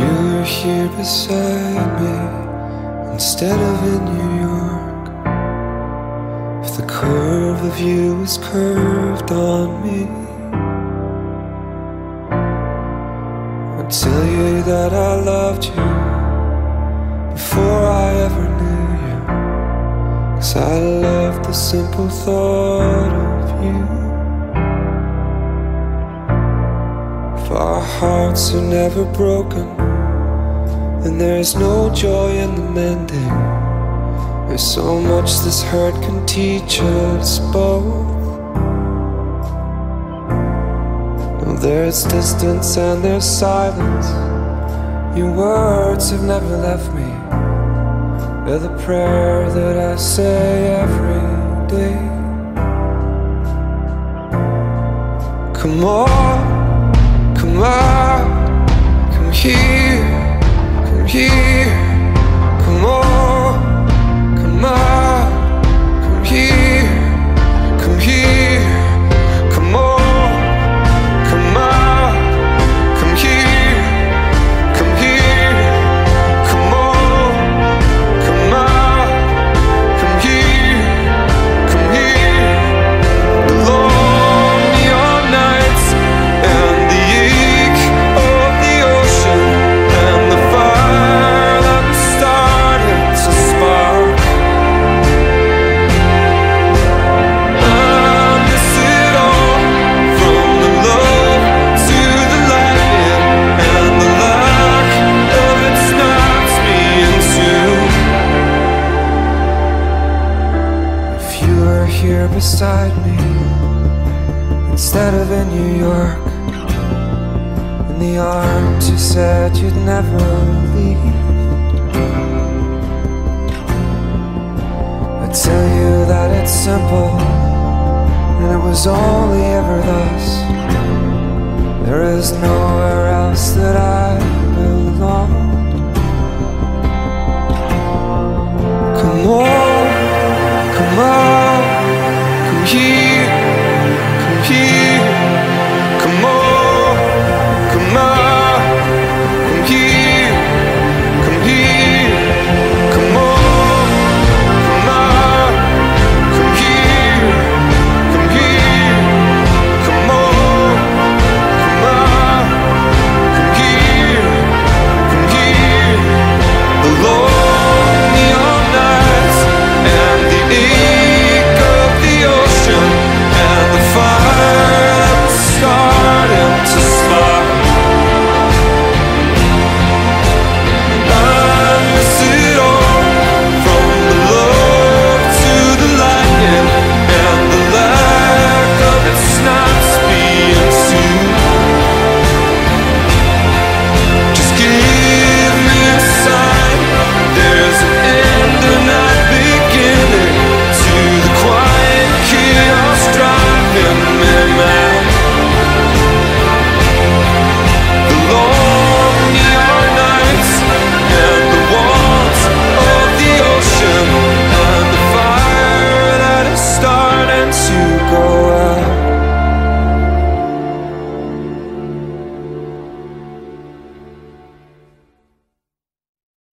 you were here beside me instead of in New York, if the curve of you was curved on me, I'd tell you that I loved you before I ever knew you. Cause I loved the simple thought of you. Our hearts are never broken, and there's no joy in the mending. There's so much this hurt can teach us both. No, there's distance and there's silence. Your words have never left me. They're the prayer that I say every day. Come on. Come on, come here, beside me instead of in New York. In the arms you said you'd never leave. I tell you that it's simple, and it was only ever thus. There is nowhere else that I